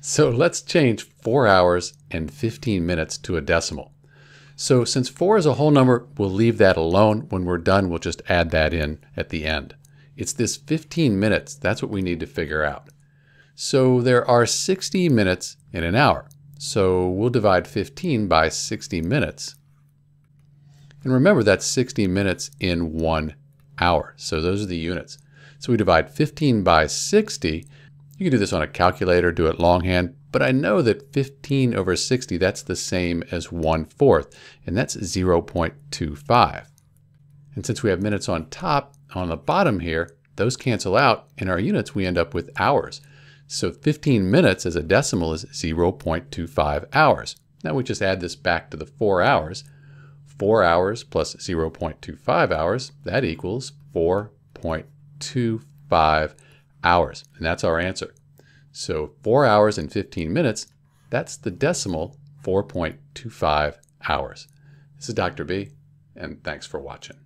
So let's change 4 hours and 15 minutes to a decimal. So since 4 is a whole number, we'll leave that alone. When we're done, we'll just add that in at the end. It's this 15 minutes, that's what we need to figure out. So there are 60 minutes in an hour. So we'll divide 15 by 60 minutes. And remember that's 60 minutes in one hour. So those are the units. So we divide 15 by 60. You can do this on a calculator, do it longhand, but I know that 15 over 60, that's the same as 1 fourth, and that's 0.25. And since we have minutes on top, on the bottom here, those cancel out. In our units, we end up with hours. So 15 minutes as a decimal is 0.25 hours. Now we just add this back to the 4 hours. 4 hours plus 0.25 hours, that equals 4.25 hours. And that's our answer. So 4 hours and 15 minutes, that's the decimal 4.25 hours. This is Dr. B, and thanks for watching.